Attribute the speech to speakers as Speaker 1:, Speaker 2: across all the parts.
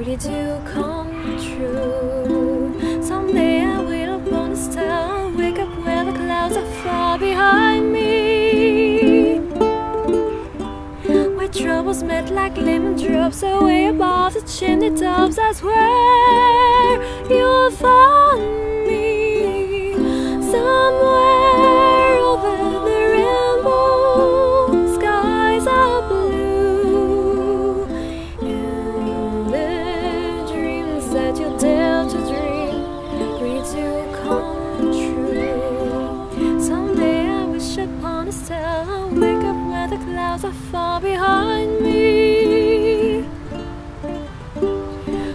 Speaker 1: really do come true. Someday I will upon a star, wake up where the clouds are far behind me. Where troubles melt like lemon drops away above the chimney tops. That's where that you dare to dream really do come true. Someday I wish upon a star, wake up where the clouds are far behind me.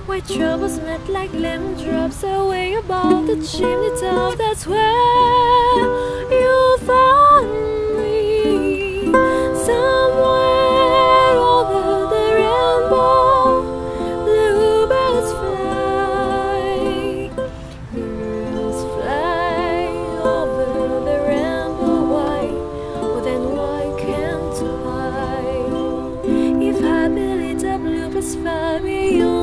Speaker 1: Where troubles met like lemon drops away above the chimney top. That's where you'll find can't I?